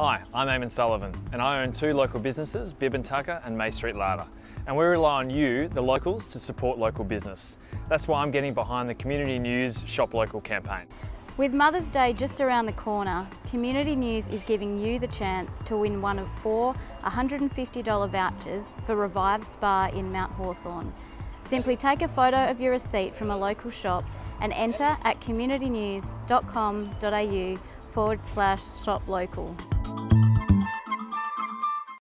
Hi, I'm Eamon Sullivan and I own two local businesses, Bib and Tucker and May Street Larder. And we rely on you, the locals, to support local business. That's why I'm getting behind the Community News Shop Local campaign. With Mother's Day just around the corner, Community News is giving you the chance to win one of four $150 vouchers for Revive Spa in Mount Hawthorn. Simply take a photo of your receipt from a local shop and enter at communitynews.com.au forward slash shop local. Thank you.